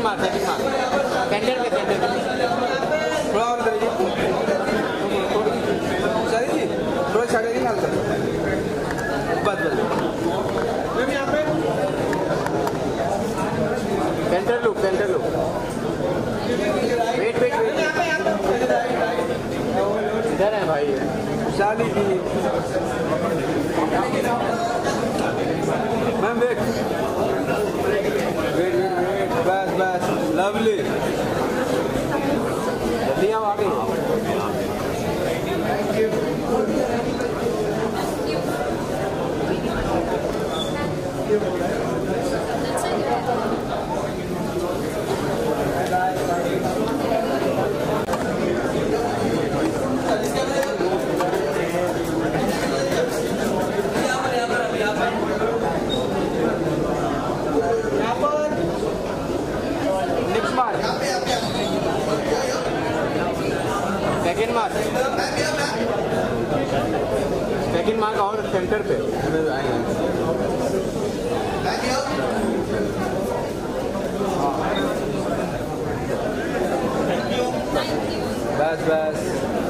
मार सेकंड मार सेंटर पे सेंटर पे थोड़ा और करिए सही जी थोड़ा छाड़े नहीं डालते बस बस centre look centre look wait wait wait इधर है भाई की ma'am wait wait wait wait बस बस लवली जल्दी आओ आगे next second mark. Second mark और सेंटर पे। बस बस